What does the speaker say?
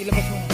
Ilang?